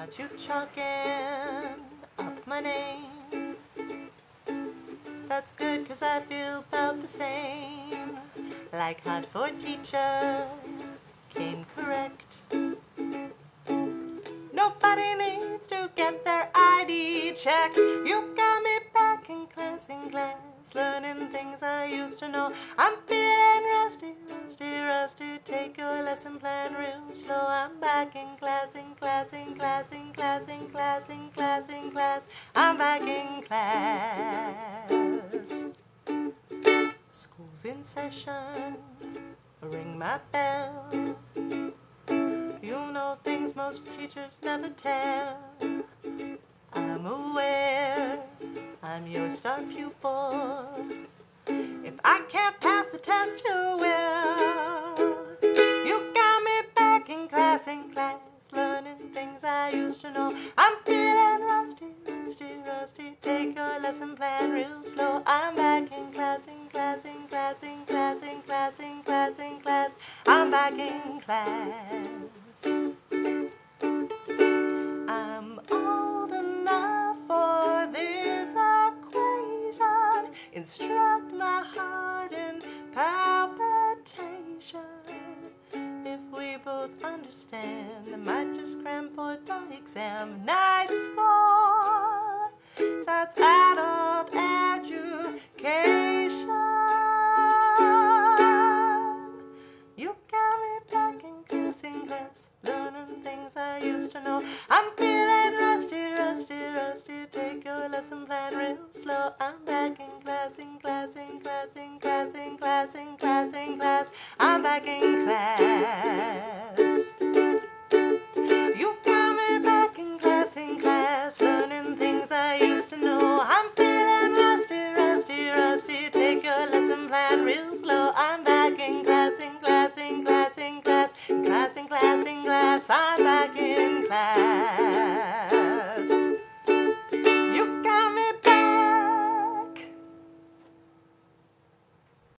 got you chalking up my name. That's good cause I feel about the same. Like hot for teacher came correct. Nobody needs to get their ID checked. You got me back in class, in class, learning things I used to know. I'm feeling rusty, rusty, rusty. Take your lesson plan real slow. I'm back in class, in class, in class, in class. I'm back in class. School's in session. Ring my bell. You know things most teachers never tell. I'm aware I'm your star pupil. If I can't pass the test, you will. You got me back in class, in class, learning things I used to know. I'm Plan real slow. I'm back in class, in class, in class, in class, in class, in class, in class. I'm back in class. I'm old enough for this equation. Instruct my heart in palpitation. If we both understand, I might just cram for the exam. Night school, class, learning things I used to know. I'm feeling rusty, rusty, rusty. Take your lesson plan real slow. I'm back in class, in class, in class, in class, in class, in class, in class. I'm back in class. I'm